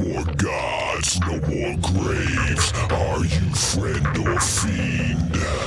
more gods, no more graves. Are you friend or fiend?